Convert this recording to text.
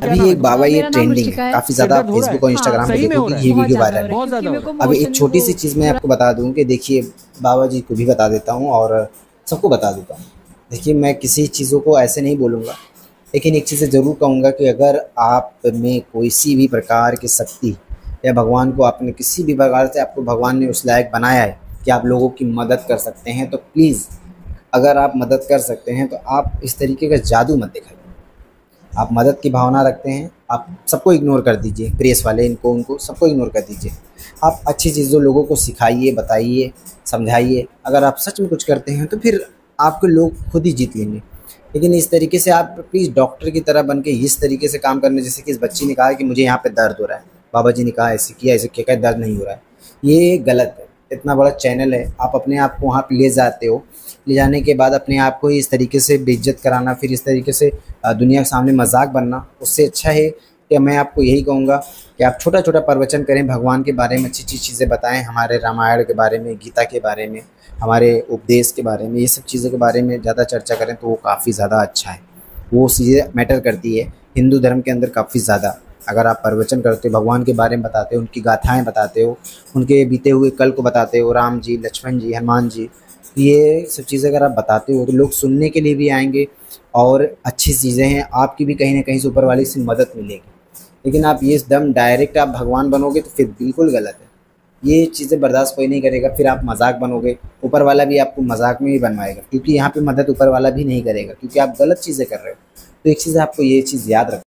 अभी एक बाबा ये ट्रेंडिंग है। काफ़ी ज़्यादा? फेसबुक और इंस्टाग्राम पे हो देखोगे रहा ये वीडियो वायरल है। को अब एक छोटी सी चीज़ मैं आपको बता दूँ कि देखिए बाबा जी को भी बता देता हूँ और सबको बता देता हूँ। देखिए मैं किसी चीज़ों को ऐसे नहीं बोलूँगा लेकिन एक चीज़ ज़रूर कहूँगा कि अगर आप में कोई सी भी प्रकार की शक्ति या भगवान को आपने किसी भी प्रकार से आपको भगवान ने उस लायक बनाया है कि आप लोगों की मदद कर सकते हैं तो प्लीज़ अगर आप मदद कर सकते हैं तो आप इस तरीके का जादू मत दिखाइए। आप मदद की भावना रखते हैं, आप सबको इग्नोर कर दीजिए, प्रेस वाले इनको, उनको सबको इग्नोर कर दीजिए। आप अच्छी चीज़ों लोगों को सिखाइए, बताइए, समझाइए, अगर आप सच में कुछ करते हैं तो फिर आपके लोग खुद ही जीत लेंगे। लेकिन इस तरीके से आप प्लीज़ डॉक्टर की तरह बन के इस तरीके से काम करने, जैसे कि इस बच्ची ने कहा कि मुझे यहाँ पर दर्द हो रहा है। बाबा जी ने कहा, ऐसे किया ऐसे किया दर्द नहीं हो रहा है। ये गलत है। इतना बड़ा चैनल है, आप अपने आप को वहाँ पे ले जाते हो। ले जाने के बाद अपने आप को इस तरीके से बेइज्जत कराना, फिर इस तरीके से दुनिया के सामने मज़ाक बनना, उससे अच्छा है कि मैं आपको यही कहूँगा कि आप छोटा छोटा प्रवचन करें, भगवान के बारे में अच्छी अच्छी चीज़ें बताएँ, हमारे रामायण के बारे में, गीता के बारे में, हमारे उपदेश के बारे में, ये सब चीज़ों के बारे में ज़्यादा चर्चा करें तो वो काफ़ी ज़्यादा अच्छा है। वो चीज़ें मैटर करती है। हिंदू धर्म के अंदर काफ़ी ज़्यादा। अगर आप प्रवचन करते हो, भगवान के बारे में बताते हो, उनकी गाथाएँ बताते हो, उनके बीते हुए कल को बताते हो, राम जी, लक्ष्मण जी, हनुमान जी, ये सब चीज़ें अगर आप बताते हो तो लोग सुनने के लिए भी आएँगे और अच्छी चीज़ें हैं। आपकी भी कहीं ना कहीं से ऊपर वाले से मदद मिलेगी। लेकिन आप ये दम डायरेक्ट आप भगवान बनोगे तो फिर बिल्कुल गलत है। ये चीज़ें बर्दाश्त कोई नहीं करेगा, फिर आप मज़ाक बनोगे। ऊपर वाला भी आपको मज़ाक में ही बनवाएगा, क्योंकि यहाँ पे मदद ऊपर वाला भी नहीं करेगा, क्योंकि आप गलत चीज़ें कर रहे हो। तो एक चीज़ आपको ये चीज़ याद रख